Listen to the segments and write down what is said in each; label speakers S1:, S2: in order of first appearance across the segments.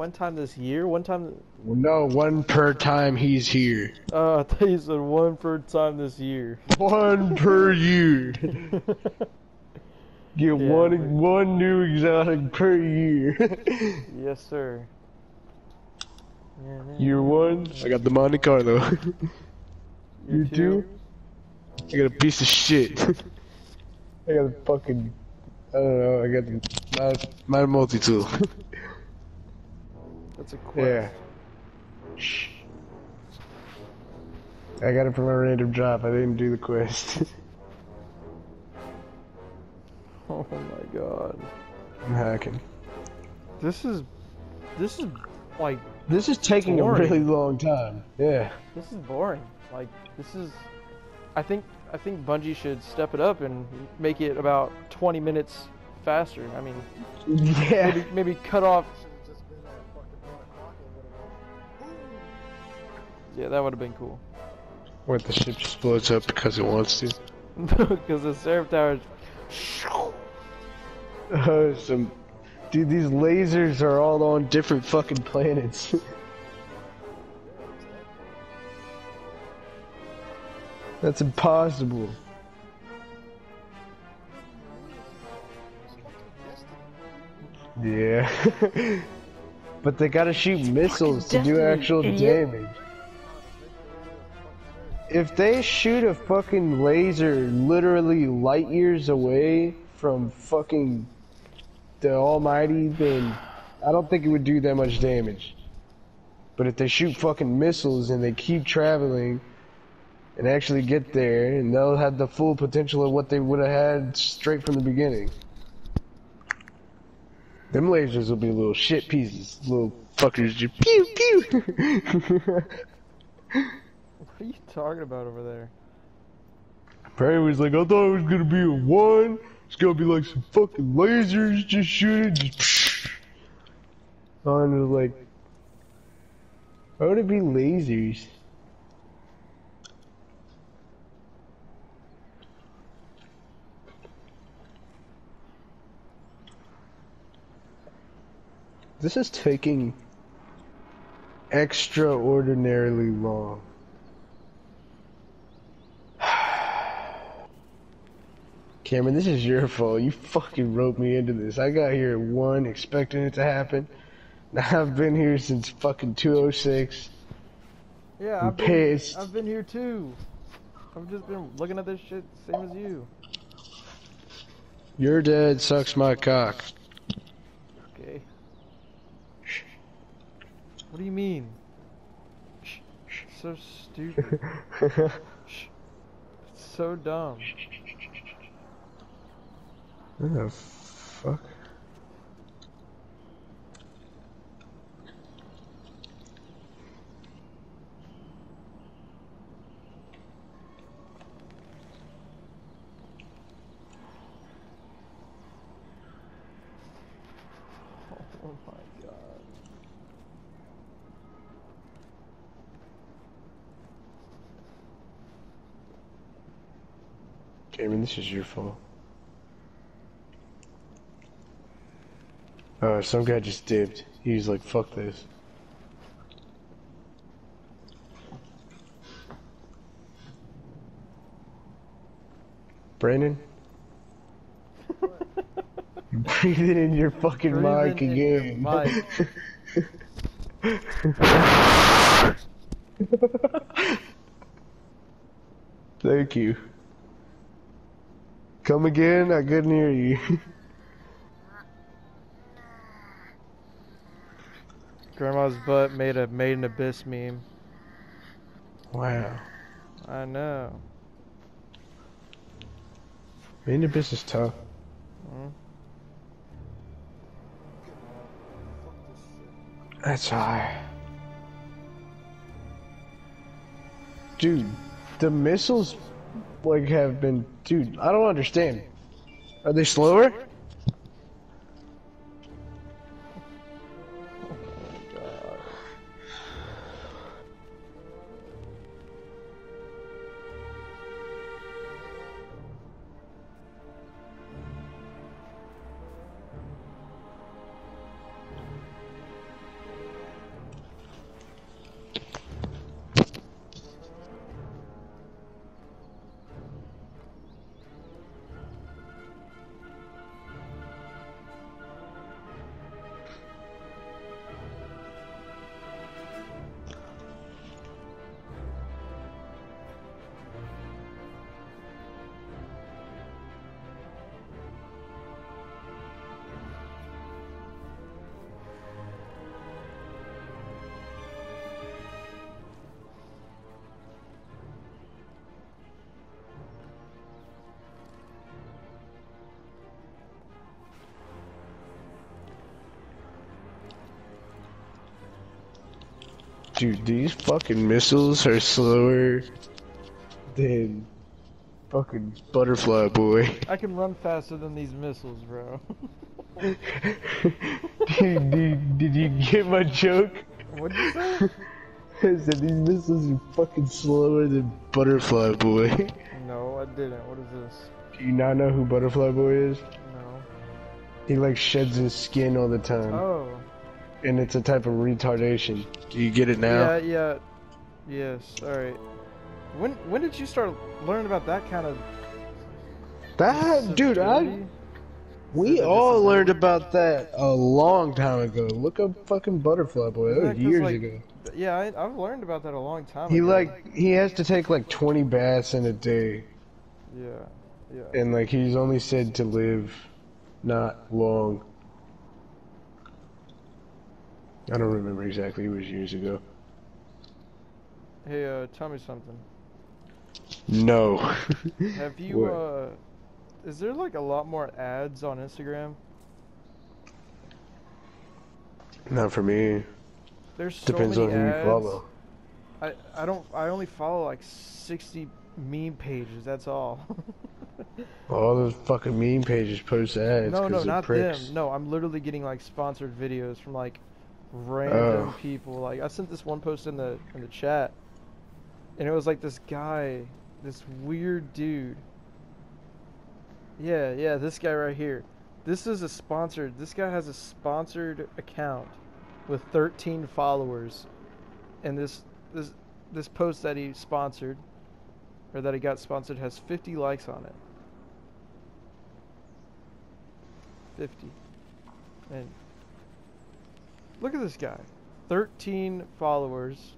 S1: one time this year, one time.
S2: No, one per time he's here.
S1: Uh, I thought you said one per time this year.
S2: One per year. Get one
S1: but-
S2: one new exotic per year.
S1: yes, sir. Yeah, man.
S2: year one, I got the Monte Carlo.
S1: Year
S2: you too? I got a piece of shit. I got a fucking. I don't know. I got the my, my multi tool.
S1: That's a quest.
S2: yeah. Shh. I got it from a random drop. I didn't do the quest.
S1: Oh my god.
S2: I'm hacking.
S1: This is, this is like,
S2: This is taking
S1: Boring.
S2: a really long time. Yeah.
S1: this is boring. Like, this is, I think, I think Bungie should step it up and make it about 20 minutes faster. I mean,
S2: Yeah.
S1: maybe, maybe cut off. Yeah, that would have been cool.
S2: What the ship just blows up because it wants to.
S1: no, Because the Seraph Tower is
S2: Uh, some, dude, these lasers are all on different fucking planets. That's impossible. Yeah. but they gotta shoot missiles to do actual
S1: idiot.
S2: damage. If they shoot a fucking laser literally light years away from fucking the Almighty, then I don't think it would do that much damage. But if they shoot fucking missiles and they keep traveling and actually get there, and they'll have the full potential of what they would have had straight from the beginning. Them lasers will be little shit pieces, little fuckers just pew pew.
S1: What are you talking about over there?
S2: Perry was like, I thought it was gonna be a one. It's gonna be like some fucking lasers just shooting. Just I was like, why would it be lasers? This is taking extraordinarily long. Cameron, this is your fault. You fucking roped me into this. I got here at 1 expecting it to happen. Now I've been here since fucking 206.
S1: Yeah, I've been. I've been here too. I've just been looking at this shit, same as you.
S2: Your dad sucks my cock.
S1: Okay. What do you mean? So stupid. It's so dumb.
S2: What the fuck?
S1: Oh my god.
S2: Cameron, this is your fault. Oh, some guy just dipped. He's like, fuck this. Brandon? Breathe it in your fucking
S1: Breathe
S2: mic
S1: in- in your
S2: again. Thank you. Come again? I couldn't hear you.
S1: Grandma's butt made a made an abyss meme.
S2: wow.
S1: I know.
S2: Being in business is tough.
S1: Mm.
S2: That's high. Dude, the missiles like have been dude, I don't understand. Are they slower? Dude, these fucking missiles are slower than fucking butterfly boy.
S1: I can run faster than these missiles, bro.
S2: dude, dude, did you get my joke?
S1: What'd you say?
S2: I said these missiles are fucking slower than butterfly boy.
S1: No, I didn't. What is this?
S2: Do you not know who butterfly boy is?
S1: No.
S2: He like sheds his skin all the time,
S1: Oh.
S2: And it's a type of retardation. Do you get it now?
S1: Yeah, yeah. Yes. All right. When when did you start learning about that kind of?
S2: That dude, I we
S1: Is it a
S2: all learned about that a long time ago. Look up fucking butterfly boy. That
S1: Isn't
S2: was years
S1: like,
S2: ago.
S1: Yeah, I, I've learned about that a long time
S2: He
S1: ago.
S2: like he has to take like 20 baths in a day,
S1: Yeah. Yeah.
S2: and like he's only said to live not long. I don't remember exactly. It was years ago.
S1: Hey, uh, tell me something.
S2: No.
S1: Have you uh? Is there like a lot more ads on Instagram?
S2: Not for me.
S1: There's so
S2: Depends
S1: many
S2: on who you
S1: ads.
S2: follow.
S1: I I don't I only follow like 60 meme pages. That's all.
S2: All those fucking meme pages post ads.
S1: no, no, not
S2: pricks.
S1: them. No, I'm literally getting like sponsored videos from like random
S2: Oh.
S1: people. Like I sent this one post in the in the chat, and it was like this guy, this weird dude. Yeah, yeah, this guy right here. This is a sponsored. This guy has a sponsored account with 13 followers, and this this this post that he sponsored or that he got sponsored has 50 likes on it. 50. And look at this guy. 13 followers.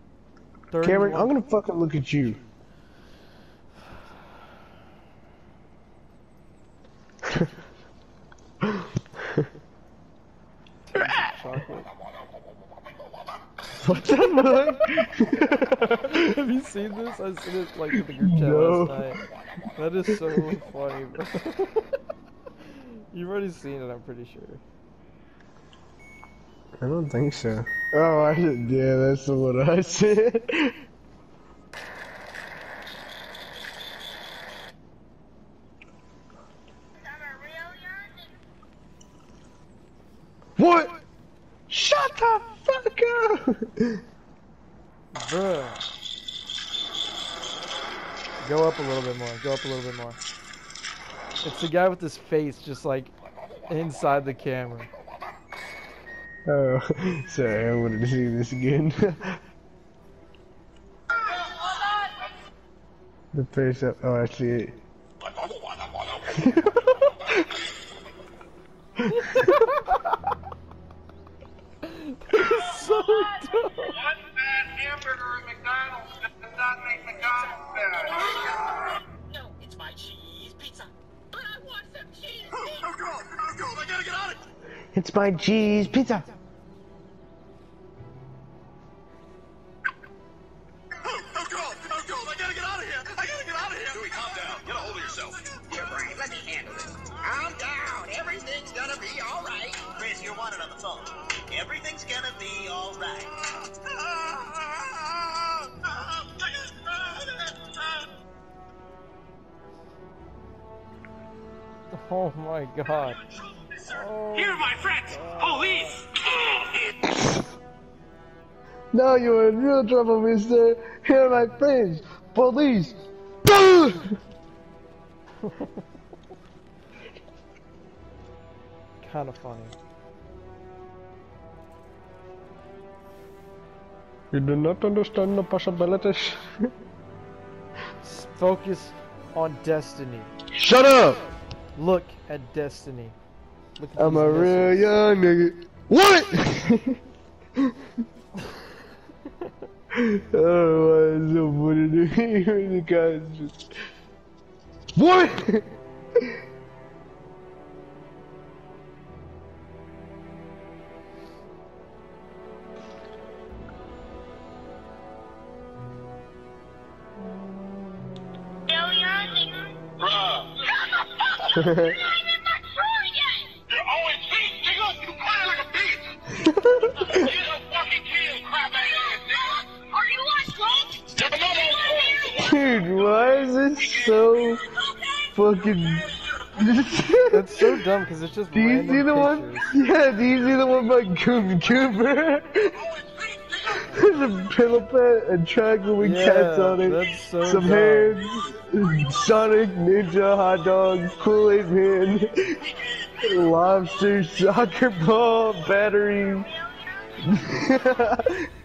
S2: Cameron,
S1: 31
S2: I'm gonna fucking look at you.
S1: tons of chocolate.
S2: What the fuck?
S1: Have you seen this? I seen it like in the group chat
S2: No.
S1: last night. That is so funny, bro. You've already seen it, I'm pretty sure.
S2: I don't think so. Oh, I did. Yeah, that's one I said. what? Shut the fuck up!
S1: Bruh. Go up a little bit more. Go up a little bit more. It's the guy with his face just like inside the camera.
S2: Oh, sorry, I wanted to see this again. the face up. Oh, I see it.
S1: so dumb.
S3: One bad hamburger at McDonald's does not make McDonald's.
S4: It's my cheese pizza. Oh, God, oh God,
S3: I
S4: gotta
S3: get out of here. I gotta get out of here.
S2: Calm down. Get a
S3: hold of yourself. Calm down. Everything's gonna be alright. Chris, you're wanted on the phone. Everything's gonna be alright.
S1: Oh, my god,
S3: here! I gotta get out of here! Dewey, calm down. Get a hold of yourself.
S4: Here, Brian, let me handle this. Calm down. Everything's gonna be all right. Chris, you're wanted on the phone. Everything's gonna be all right.
S1: My.
S3: Here, my friends! Police!
S2: Now you're in real trouble, mister. Here are my friends. Police.
S1: kind of funny.
S2: You do not understand the possibilities.
S1: Focus on destiny.
S2: Shut up!
S1: Look at destiny. Look at
S2: I'm a real young nigga. What? oh, why is so funny to me the guys just. What?
S3: Bruh! fucking.
S1: That's so dumb because it's just
S2: Do you see the one?
S1: pictures.
S2: Yeah, do you see the one by Cooper Cooper? There's a pillow pet, a tractor with
S1: Yeah,
S2: cats on it,
S1: that's so
S2: some
S1: dumb.
S2: hands, Sonic, Ninja, hot dog, Kool-Aid Man, lobster, soccer ball, battery.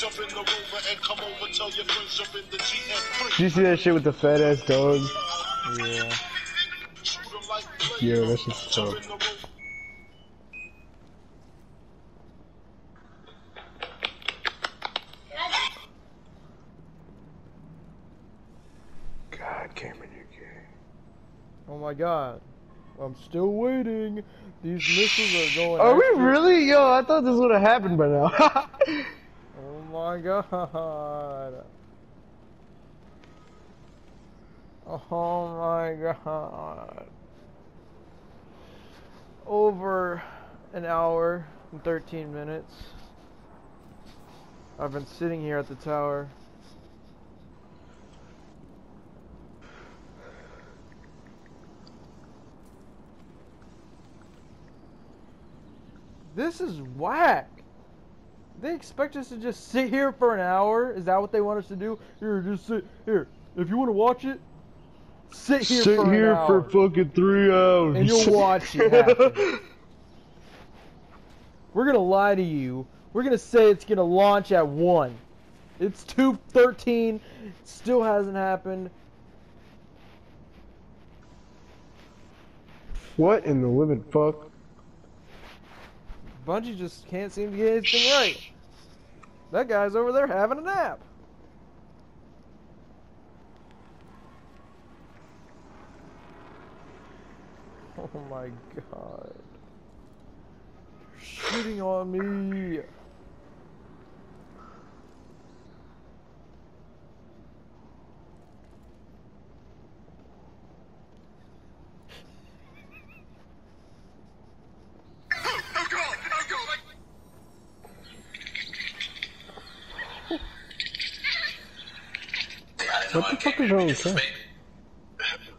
S2: Did you see that shit with the fat ass dog?
S1: Yeah.
S2: Yeah, that's just tough.
S5: in the rover.
S2: God, Cameron, you're gay.
S1: Oh my god. I'm still waiting. These missiles are going.
S2: Are we really? Yo, I thought this would have happened by now.
S1: Oh my god. Oh my god. Over an hour and 13 minutes. I've been sitting here at the tower. This is whack. They expect us to just sit here for an hour? Is that what they want us to do? Here, just sit here. If you want to watch it, sit here
S2: Sit
S1: for
S2: here for fucking three hours.
S1: and you'll watch it happen. We're gonna lie to you. We're gonna say it's gonna launch at one. It's two thirteen. Still hasn't happened.
S2: what in the living fuck?
S1: Bungie just can't seem to get anything right. That guy's over there having a nap. Oh my god. You're shooting on me.
S2: What the fuck is wrong with that?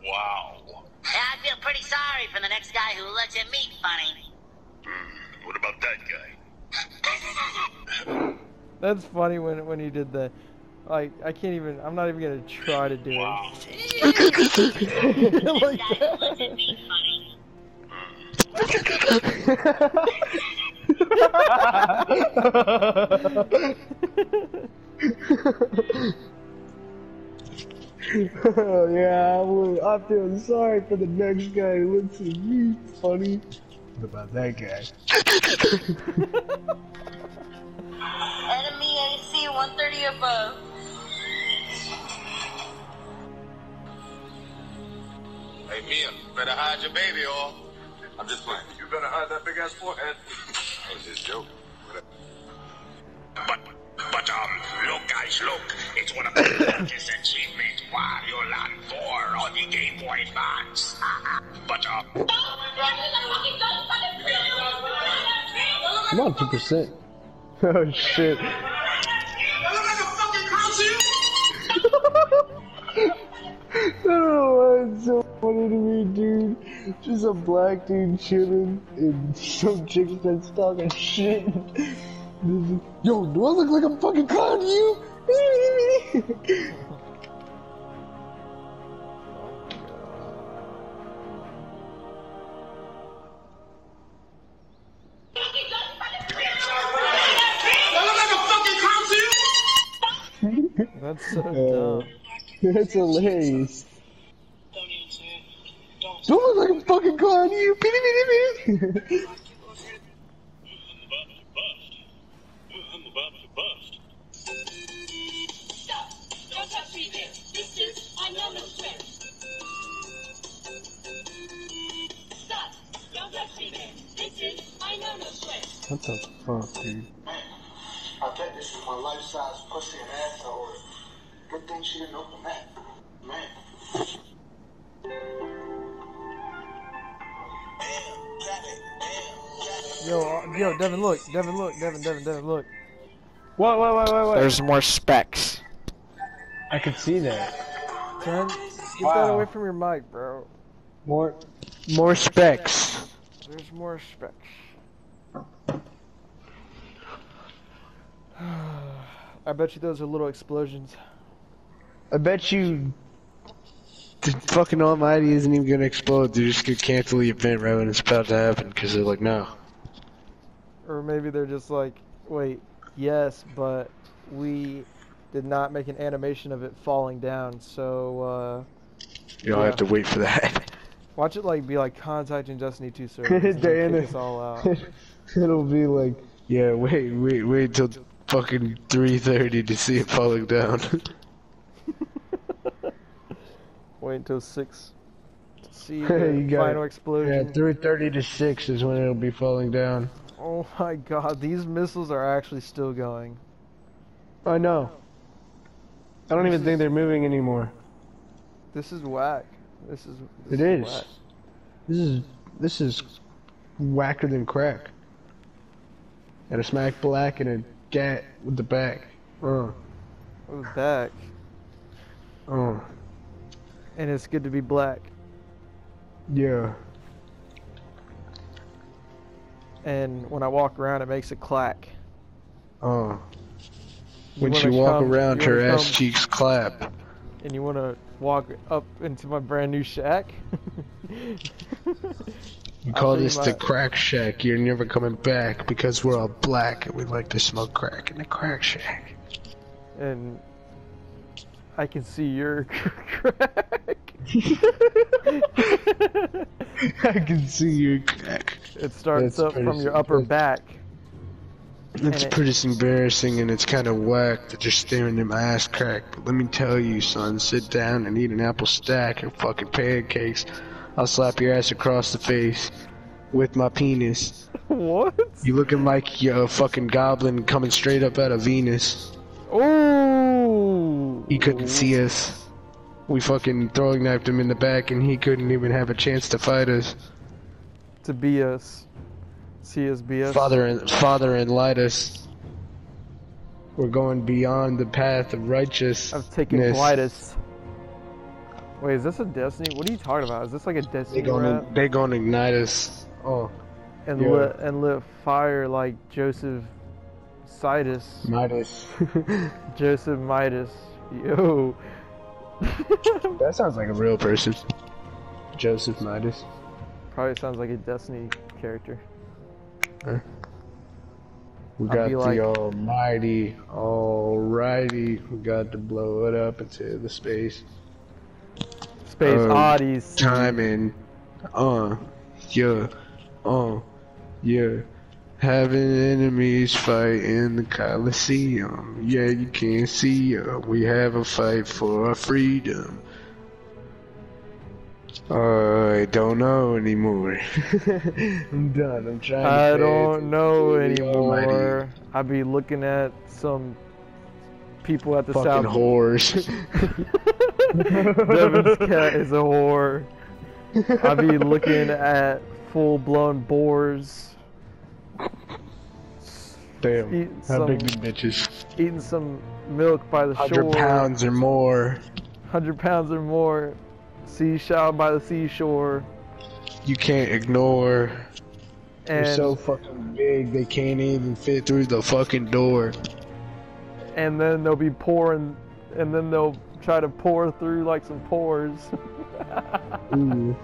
S5: Wow.
S4: I feel pretty sorry for the next guy who looks at me funny.
S5: Hmm, what about that guy?
S1: That's funny when when he did the, Like I can't even. I'm not even gonna try to do
S5: Wow.
S1: it. like
S4: Guy who looks at
S1: that.
S4: Me funny.
S2: yeah, I, would, I feel sorry for the next guy who looks at me funny. What about that guy?
S6: Enemy AC 130 above.
S5: Hey, Mia, better hide your baby, or I'm just playing. You better hide that big ass forehead. I was just joking.
S7: But, but, um, look, guys, look. It's one of the largest achievements Wario Land 4 on the Game Boy Advance. but, um,
S2: Come on, 2%. Oh shit. I don't know why it's so funny to me, dude. Just a black dude chilling and some chick starts talking shit. This is- Yo, do I look like I'm fucking clown to you?
S1: That's so
S2: Uh,
S1: dumb.
S2: That's hilarious. Don't look like I'm fucking clown to you. What the fuck, dude?
S8: I bet this is my life-size pussy and asshole. Good thing she didn't open that. Man.
S1: Yo, uh, yo, Devin, look, Devin, look, Devin, Devin, Devin, look.
S2: What, what, what, what, what?
S1: There's more specs.
S2: I can see that.
S1: Ten, get that away from your mic, bro.
S2: More, more specs.
S1: There's more specs. I bet you those are little explosions.
S2: I bet you the fucking Almighty isn't even gonna explode. They're just gonna cancel the event right when it's about to happen because they're like, no.
S1: Or maybe they're just like, wait, yes, but we did not make an animation of it falling down, so uh,
S2: You don't
S1: Yeah.
S2: have to wait for that.
S1: watch it like be like contacting Destiny 2 servers and then
S2: Diana.
S1: kick us all out.
S2: It'll be like, yeah, wait, wait, wait till fucking 3.30 to see it falling down.
S1: Wait until 6 to see the final
S2: yeah,
S1: explosion.
S2: 3.30 to 6 is when it'll be falling down.
S1: Oh my god, these missiles are actually still going.
S2: I know. I don't even think they're moving anymore.
S1: This is whack. This is. This
S2: It is.
S1: whack.
S2: This is this is whacker than crack. And a smack black and a gat with the back. Uh,
S1: We're back,
S2: uh,
S1: and it's good to be black.
S2: yeah.
S1: And when I walk around, it makes a clack.
S2: Uh. When
S1: wanna
S2: she walk
S1: come-
S2: around,
S1: you
S2: her ass
S1: come-
S2: cheeks clap.
S1: And you want to walk up into my brand new shack? I'll
S2: call this the crack shack. You're never coming back because we're all black and we like to smoke crack in the crack shack.
S1: and I can see your crack.
S2: I can see your crack.
S1: It starts
S2: That's
S1: up from your upper back.
S2: It's
S1: it-
S2: pretty embarrassing and it's kind of whack that you're staring at my ass crack. But let me tell you, son, sit down and eat an apple stack and fucking pancakes. I'll slap your ass across the face with my penis.
S1: what?
S2: You looking like you're a fucking goblin coming straight up out of Venus.
S1: Oh!
S2: He couldn't see us. We fucking throwing knifed him in the back and he couldn't even have a chance to fight us.
S1: To be us. See us be us.
S2: Father and father and light us. We're going beyond the path of righteousness.
S1: I've taken Glidus. Wait, is this a Destiny? What are you talking about? Is this like a Destiny?
S2: They gonna
S1: rap?
S2: they gonna ignite us. Oh,
S1: And
S2: yeah.
S1: lit and lit fire like Joseph Sidus.
S2: Midas.
S1: Joseph Midas. Yo.
S2: that sounds like a real person. Joseph Midas.
S1: Probably sounds like a Destiny character. Huh?
S2: We
S1: I'll
S2: got the
S1: like-
S2: almighty, alrighty. We got to blow it up into the space.
S1: Space
S2: Um,
S1: Oddies.
S2: Timing. Uh, yeah. Uh, yeah. Having enemies fight in the Coliseum. Yeah, you can't see 'em. We have a fight for our freedom. I don't know anymore. I'm done. I'm trying to
S1: I don't know
S2: attention Almighty.
S1: anymore. I be looking at some people at the
S2: Fucking
S1: south.
S2: whores.
S1: Devin's cat is a whore. I be looking at full blown boars
S2: Damn.
S1: Eat
S2: How big
S1: some-
S2: them bitches?
S1: eating some milk by the
S2: 100
S1: shore.
S2: pounds or more.
S1: 100 pounds or more. Seashell by the seashore.
S2: You can't ignore.
S1: And,
S2: They're so fucking big, they can't even fit through the fucking door.
S1: and then they'll be pouring, and then they'll try to pour through like some pores.
S2: Ooh.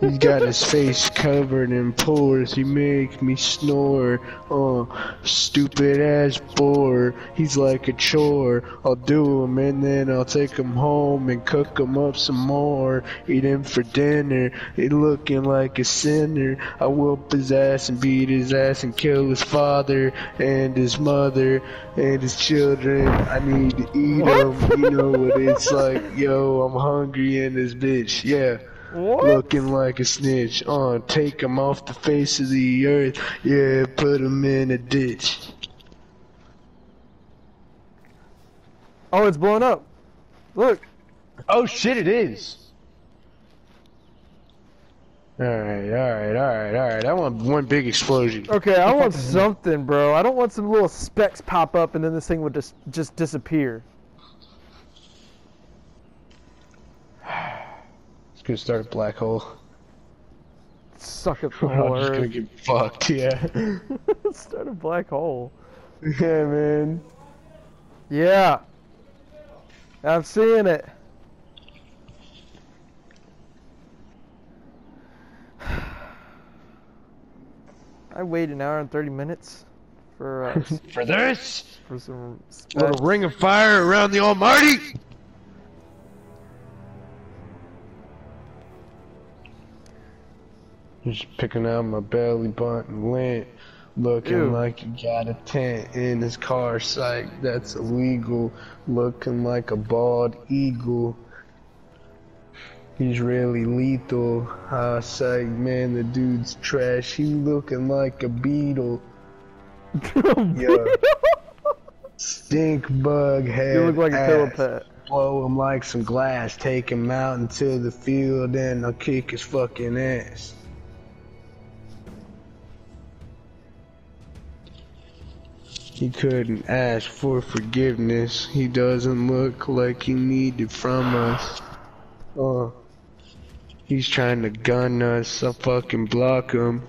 S2: He's got his face covered in pores. He make me snore. Uh, stupid ass bore. He's like a chore. I'll do him and then I'll take him home and cook him up some more. Eat him for dinner. He looking like a sinner. I whoop his ass and beat his ass and kill his father and his mother and his children. I need to eat him. You know what it's like. Yo, I'm hungry in this bitch. Yeah.
S1: What?
S2: Looking like a snitch. Uh, take him off the face of the earth. Yeah, put him in a ditch.
S1: Oh, it's blowing up. Look.
S2: Oh shit, it is. Alright, alright, alright, alright. I want one big explosion.
S1: Okay, I want something, bro. I don't want some little specks pop up and then this thing would just just disappear.
S2: Let's go start a black hole.
S1: Suck up the
S2: I'm just gonna get fucked, yeah.
S1: Start a black hole.
S2: yeah, man.
S1: Yeah. I'm seeing it. I wait an hour and 30 minutes for uh,
S2: For this,
S1: for some
S2: a ring of fire around the Almighty. Just picking out my belly button lint, looking
S1: Ew.
S2: like you got a tent in his car sight. That's illegal. Looking like a bald eagle. He's really lethal. I say, man, the dude's trash. He looking like a beetle. Yeah. Stink bug head.
S1: You look like a pillow pet.
S2: Blow him like some glass. Take him out into the field and I'll kick his fucking ass. He couldn't ask for forgiveness. He doesn't look like he needed from us. Oh, he's trying to gun us. I fucking block him.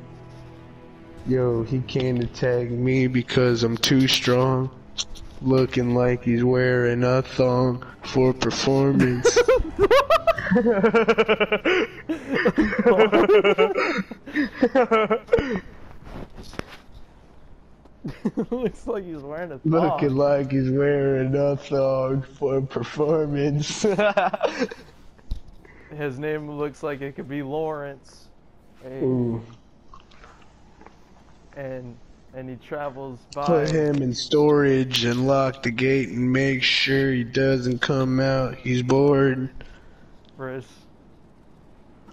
S2: Yo, he can't attack me because I'm too strong. Looking like he's wearing a thong for performance.
S1: Looks like he's wearing a thong.
S2: Looking like he's wearing a thong for a performance.
S1: His name looks like it could be Lawrence. Hey,
S2: Ooh.
S1: and and he travels by.
S2: Put him in storage and lock the gate and make sure he doesn't come out. He's bored.
S1: Chris,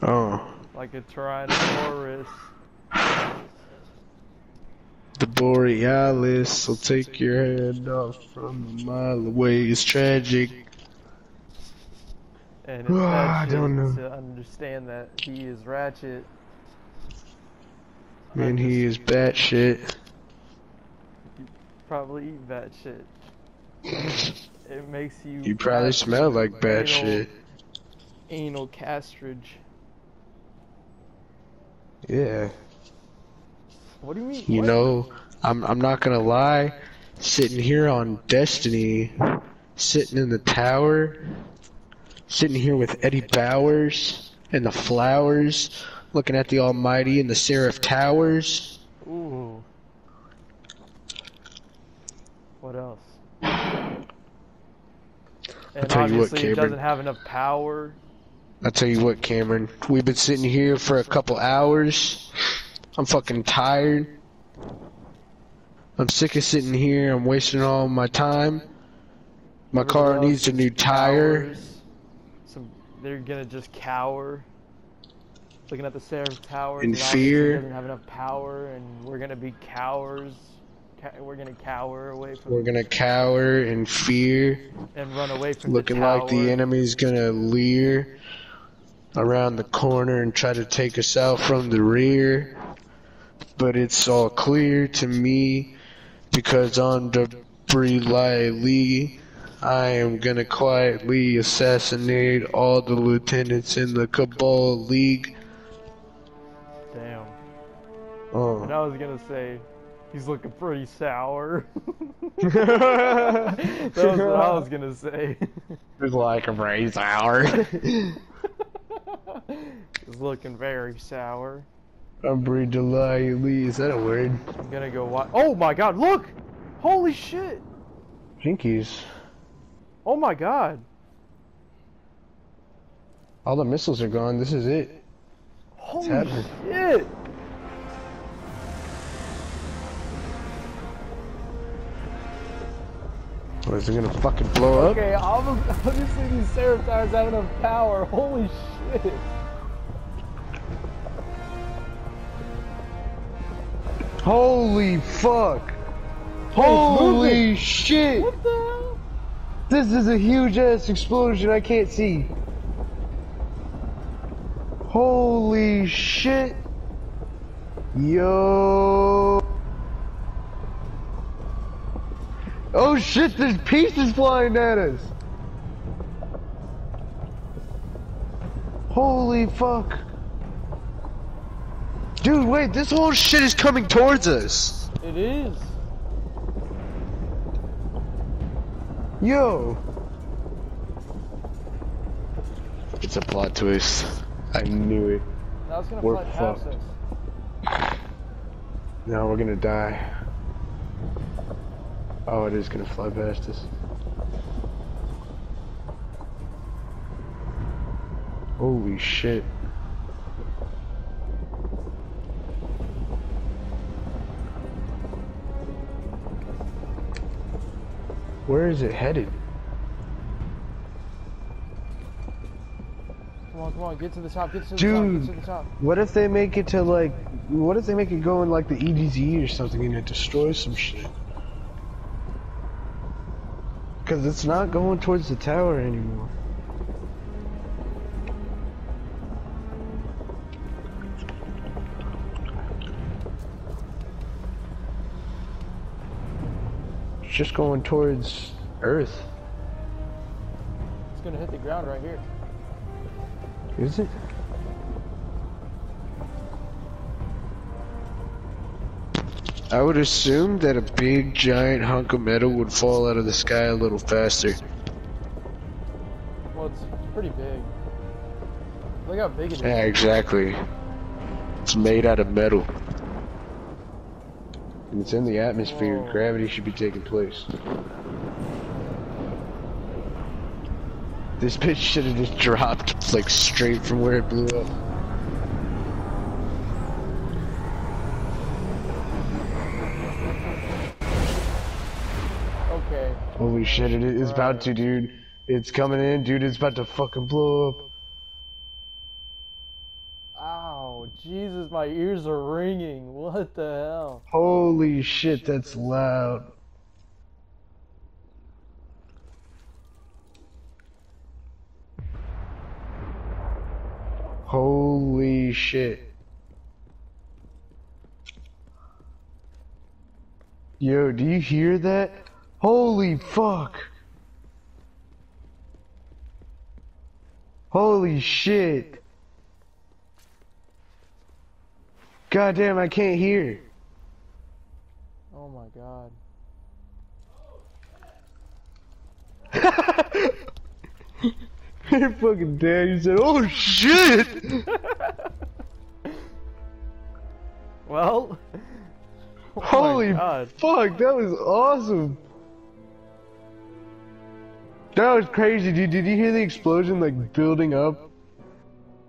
S2: Oh.
S1: like a Tyrannosaurus.
S2: The Borealis will take your head off from a mile away. It's tragic.
S1: And it's
S2: I don't know.
S1: to understand that he is Ratchet.
S2: And he is batshit.
S1: You probably eat that shit. It makes you.
S2: You probably smell like bad
S1: anal-
S2: shit.
S1: Anal castrage.
S2: Yeah.
S1: What do you mean?
S2: You
S1: what?
S2: know, I'm I'm not gonna lie. Sitting here on Destiny, sitting in the tower, sitting here with Eddie Bowers and the flowers, looking at the Almighty and the Seraph Towers.
S1: Ooh. What else? And
S2: tell you what, Cameron.
S1: doesn't have enough power.
S2: I tell you what, Cameron, we've been sitting here for a couple hours. I'm fucking tired. I'm sick of sitting here. I'm wasting all my time. My car needs a new tire.
S1: cowers. Some, they're gonna just cower. Looking at the Seraph Tower.
S2: In fear.
S1: Doesn't have enough power, and we're gonna be cowers. We're gonna cower away from
S2: We're gonna cower in fear.
S1: and run away from
S2: looking
S1: the
S2: like the enemy's gonna leer around the corner and try to take us out from the rear. But it's all clear to me because on the Debris Lee, I am gonna quietly assassinate all the lieutenants in the Cabal League.
S1: Damn.
S2: Oh. And.
S1: I was gonna say, he's looking pretty sour. that was what I was gonna say.
S2: It's like a raise hour.
S1: he's looking very sour.
S2: Debris Lee, is that a word?
S1: I'm gonna go watch. Oh my god, look! Holy shit!
S2: Jinkies.
S1: Oh my god!
S2: All the missiles are gone. This is it.
S1: Holy shit!
S2: Or is it gonna fucking blow up?
S1: Okay, obvi- obviously these Seraph Towers have enough power. Holy shit!
S2: Holy fuck! Holy shit!
S1: What the hell?
S2: This is a huge ass explosion I can't see. Holy shit. Yo. Oh shit, there's pieces flying at us. Holy fuck. Dude, wait, this whole shit is coming towards us.
S1: It is.
S2: Yo. It's a plot twist. I knew it.
S1: Now it's gonna
S2: We're
S1: fly past
S2: fucked.
S1: us.
S2: Now we're gonna die. Oh, it is gonna fly past us. Holy shit. Where is it headed?
S1: Come on, come on, get to the top, get to the top, get to the top.
S2: What if they make it to like, what if they make it go in like the EDZ or something and it destroys some shit? Cause it's not going towards the tower anymore. Just going towards Earth,
S1: It's gonna hit the ground right here.
S2: is it? I would assume that a big giant hunk of metal would fall out of the sky a little faster.
S1: Well, it's pretty big. Look how big it is.
S2: Yeah, exactly. It's made out of metal. And it's in the atmosphere.
S1: Whoa.
S2: Gravity should be taking place. This bitch should have just dropped like straight from where it blew up.
S1: Okay.
S2: Holy shit, it is about to, dude. It's coming in, dude. It's about to fucking blow up.
S1: My ears are ringing. What the hell?
S2: Holy shit, that's loud. Holy shit. Yo, do you hear that? Holy fuck. Holy shit. God damn, I can't hear.
S1: Oh my god.
S2: Your fucking daddy said, "Oh shit!"
S1: Well. Oh
S2: Holy fuck, that was awesome. That was crazy, dude. Did you hear the explosion like building up?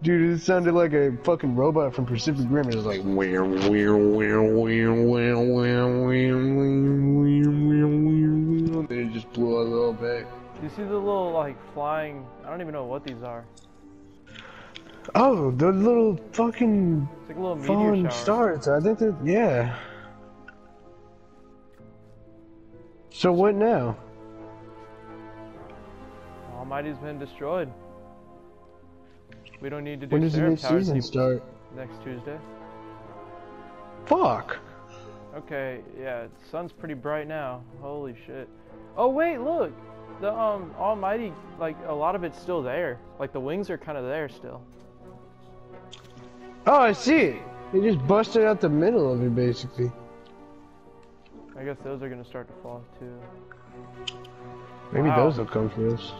S2: Dude, it sounded like a fucking robot from Pacific Rim. It was like, "Where, where, where, where, where, where, where, where, where, where," and then it just blew it all back.
S1: You see the little like flying? I don't even know what these are.
S2: Oh, the little fucking
S1: It's like a little
S2: falling stars. I think that, yeah. So what now?
S1: Almighty's been destroyed. We don't need to do
S2: When does the new season start?
S1: next Tuesday.
S2: Fuck.
S1: Okay, yeah, sun's pretty bright now. Holy shit. Oh wait, look! The um Almighty, like a lot of it's still there. Like the wings are kind of there still.
S2: Oh, I see it. They just busted out the middle of it, basically.
S1: I guess those are gonna start to fall too.
S2: Maybe
S1: Wow.
S2: those will come for us.